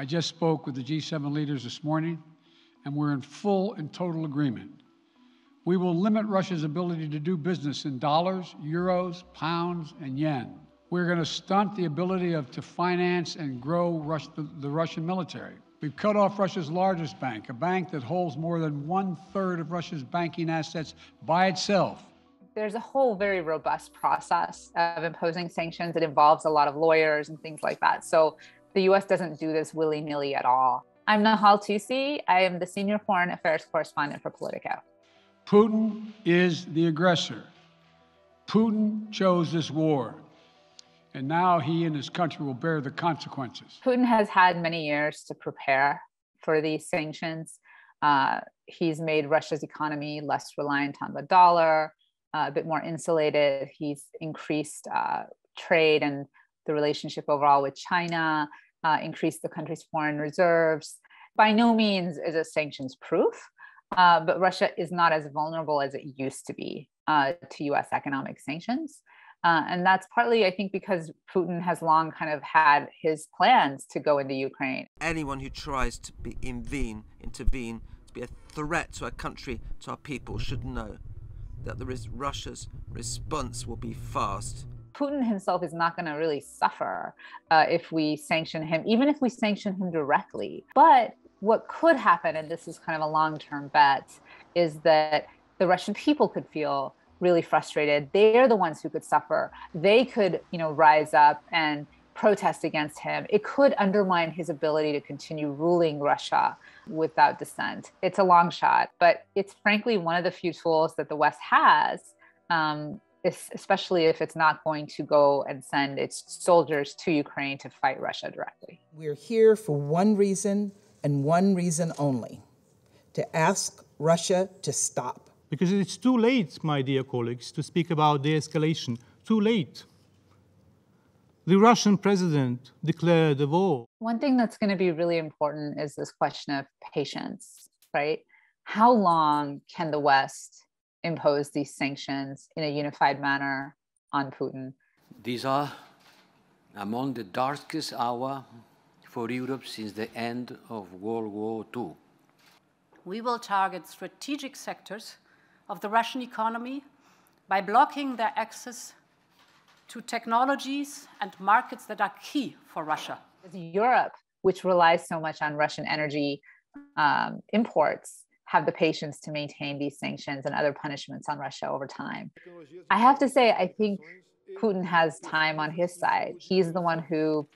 I just spoke with the G7 leaders this morning, and we're in full and total agreement. We will limit Russia's ability to do business in dollars, euros, pounds, and yen. We're going to stunt the ability of to finance and grow Rus- the, the Russian military. We've cut off Russia's largest bank, a bank that holds more than one third of Russia's banking assets by itself. There's a whole very robust process of imposing sanctions. It involves a lot of lawyers and things like that. So the US doesn't do this willy nilly at all. I'm Nahal Toosi. I am the senior foreign affairs correspondent for Politico. Putin is the aggressor. Putin chose this war. And now he and his country will bear the consequences. Putin has had many years to prepare for these sanctions. Uh, he's made Russia's economy less reliant on the dollar, uh, a bit more insulated. He's increased uh, trade and the relationship overall with China, uh, increased the country's foreign reserves. By no means is it sanctions proof, uh, but Russia is not as vulnerable as it used to be uh, to US economic sanctions. Uh, and that's partly, I think, because Putin has long kind of had his plans to go into Ukraine. Anyone who tries to be intervene, intervene, to be a threat to our country, to our people, should know that is Russia's response will be fast. Putin himself is not going to really suffer uh, if we sanction him, even if we sanction him directly. But what could happen, and this is kind of a long term bet, is that the Russian people could feel really frustrated. They're the ones who could suffer. They could, you know, rise up and protest against him. It could undermine his ability to continue ruling Russia without dissent. It's a long shot, but it's frankly one of the few tools that the West has, um, especially if it's not going to go and send its soldiers to Ukraine to fight Russia directly. We're here for one reason and one reason only to ask Russia to stop because it's too late, my dear colleagues, to speak about de escalation. Too late. The Russian president declared a war. One thing that's going to be really important is this question of patience, right? How long can the West impose these sanctions in a unified manner on Putin? These are among the darkest hour for Europe since the end of World War II. We will target strategic sectors of the Russian economy by blocking their access to technologies and markets that are key for Russia. Europe, which relies so much on Russian energy um, imports, have the patience to maintain these sanctions and other punishments on Russia over time. I have to say, I think Putin has time on his side. He's the one who,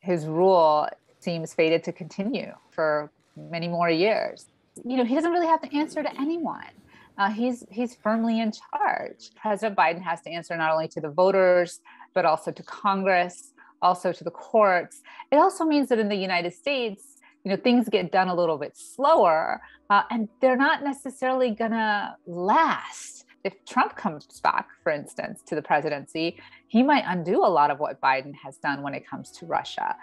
his rule seems fated to continue for many more years. You know, he doesn't really have to answer to anyone uh, he's he's firmly in charge. President Biden has to answer not only to the voters but also to Congress, also to the courts. It also means that in the United States, you know, things get done a little bit slower, uh, and they're not necessarily gonna last. If Trump comes back, for instance, to the presidency, he might undo a lot of what Biden has done when it comes to Russia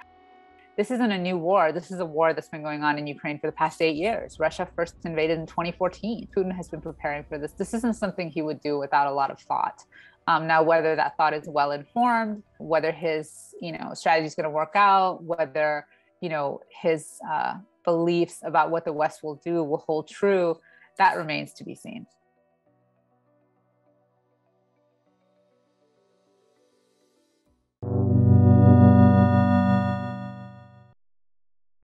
this isn't a new war. This is a war that's been going on in Ukraine for the past eight years. Russia first invaded in 2014. Putin has been preparing for this. This isn't something he would do without a lot of thought. Um, now, whether that thought is well informed, whether his you know strategy is going to work out, whether you know his uh, beliefs about what the West will do will hold true, that remains to be seen.